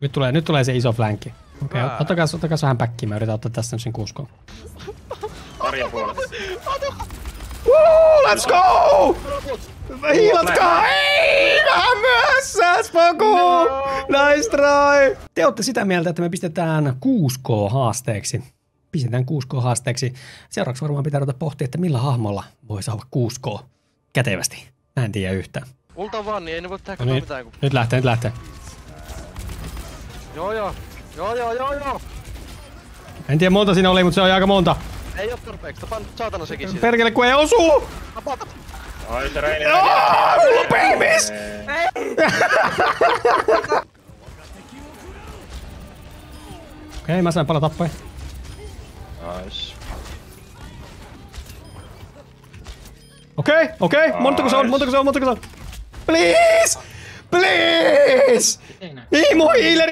Nyt tulee, nyt tulee se iso flankki. Okei, okay, ottakaa, ottakaa vähän päkkiä. Mä yritän ottaa tästä nyt sen kuuskoon. Arjen puolesta. Woo, let's go! Hiilatkaa! Ei! Vähän myöhässä, Spoku! Nice try! Te olette sitä mieltä, että me pistetään 6K-haasteeksi. Pistetään 6K-haasteeksi. Seuraavaksi varmaan pitää ruveta pohtia, että millä hahmolla voisi olla 6K kätevästi. Mä en tiedä yhtään. Ulta vaan, niin ei ne voi tehdä No no niin, mitään. Kun... nyt lähtee, nyt lähtee. Joo joo. Joo joo joo joo. En tiedä monta siinä oli, mutta se on aika monta. Ei oo tarpeeksi. Tapan saatana sekin siitä. Perkele, kun ei osu! Tapa, tapa. Ai se Reini. Aa, mulla on peimis! Okei, mä sain paljon tappoja. Nice. Okei, okei. Montako se on, montako se on, montako se on? Please! Please! Niin mun healeri!